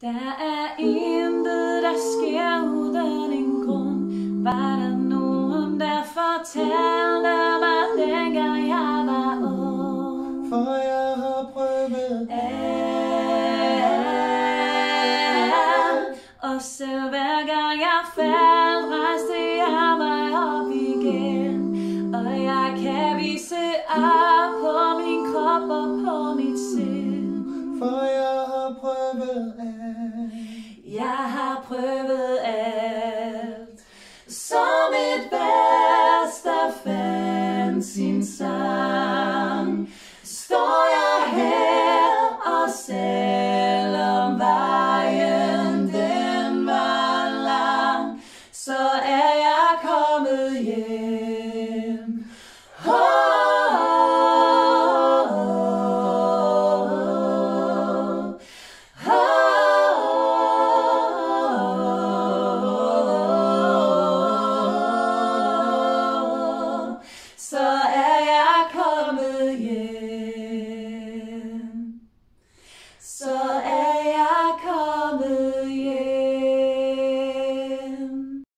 Der er intet, der sker uden en grund. Var der nogen, der fortalte mig, dengang jeg var ung? For jeg har prøvet alt. Og selv hver gang jeg faldt, rejste jeg mig op igen. Og jeg kan vise op prøvet alt. Jeg har prøvet alt. Som et vers, der fandt sin sang. Står jeg her og selvom vejen den var lang, så er jeg kommet hjem.